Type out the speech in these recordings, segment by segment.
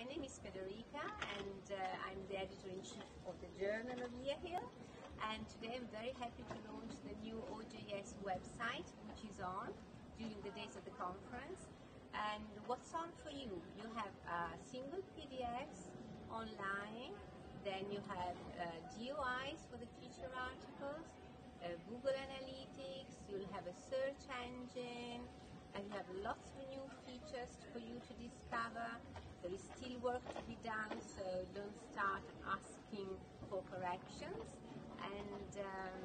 my name is Federica and uh, I'm the editor-in-chief of the Journal of EAHIL and today I'm very happy to launch the new OJS website which is on during the days of the conference and what's on for you? You have uh, single PDFs online, then you have uh, DOIs for the feature articles, uh, Google Analytics, you'll have a search engine, and you have lots of new features for you to discover. There is still work to be done, so don't start asking for corrections. And um,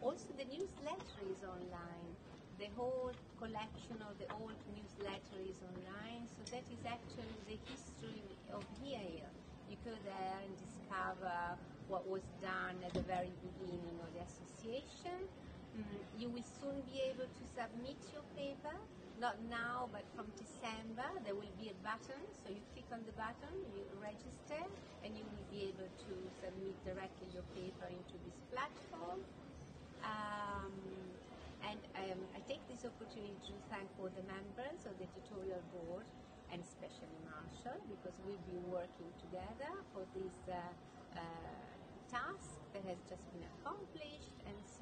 also the newsletter is online. The whole collection of the old newsletter is online, so that is actually the history of here. You go there and discover what was done at the very beginning of the association you will soon be able to submit your paper, not now, but from December. There will be a button, so you click on the button, you register, and you will be able to submit directly your paper into this platform. Um, and um, I take this opportunity to thank all the members of the tutorial board and especially Marshall because we've been working together for this uh, uh, task that has just been accomplished and so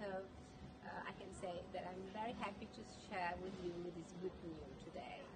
very happy to share with you this good news today.